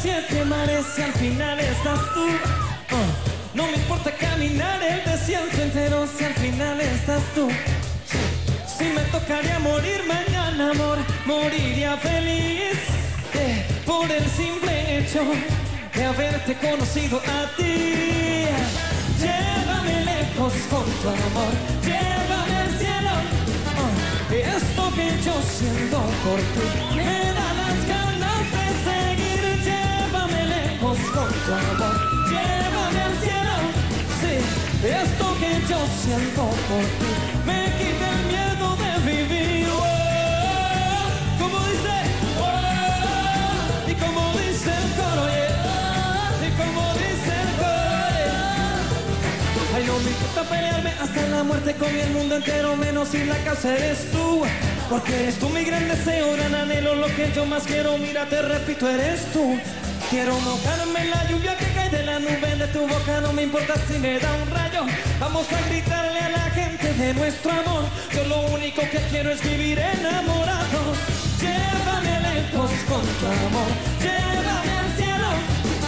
siete mares y al final estás tú. Oh, no me importa caminar el desierto entero si al final estás tú. Si me tocaría morir mañana, amor, moriría feliz eh, por el simple hecho de haberte conocido a ti. Llévame lejos con tu amor, llévame al cielo. Oh, esto que yo siento por ti esto que yo siento por ti me quita el miedo de vivir. Oh, como dice, oh, y como dice el coro, y como dice el coro. yeah. Ay, no me importa pelearme hasta la muerte con el mundo entero, menos si la causa eres tú. Porque eres tú mi gran deseo, gran anhelo, lo que yo más quiero, mira, te repito, eres tú. Quiero mojarme en la lluvia que cae de la nube de tu boca, no me importa si me da un rayo. Vamos a gritarle a la gente de nuestro amor. Yo lo único que quiero es vivir enamorado. Llévame lejos con tu amor, llévame al cielo.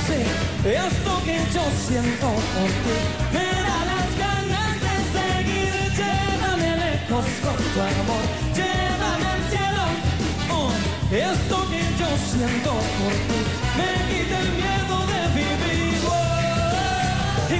Sí, esto que yo siento por ti me da las ganas de seguir. Llévame lejos con tu amor, llévame al cielo. Oh, esto que yo siento por ti me